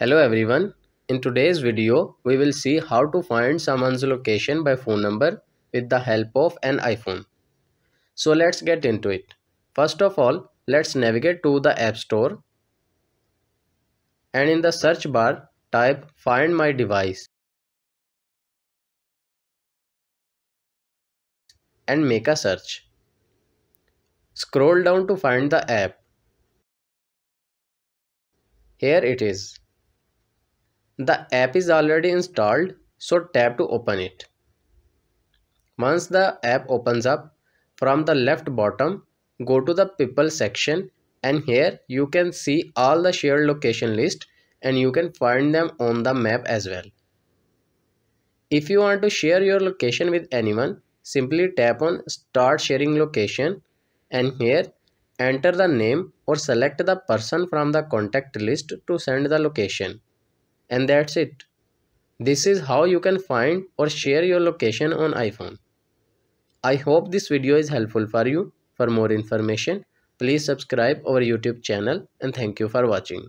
Hello everyone. In today's video, we will see how to find someone's location by phone number with the help of an iPhone. So let's get into it. First of all, let's navigate to the App Store and in the search bar type find my device and make a search. Scroll down to find the app. Here it is. The app is already installed so tap to open it. Once the app opens up, from the left bottom go to the people section and here you can see all the shared location list and you can find them on the map as well. If you want to share your location with anyone, simply tap on start sharing location and here enter the name or select the person from the contact list to send the location and that's it. This is how you can find or share your location on iPhone. I hope this video is helpful for you. For more information, please subscribe our YouTube channel and thank you for watching.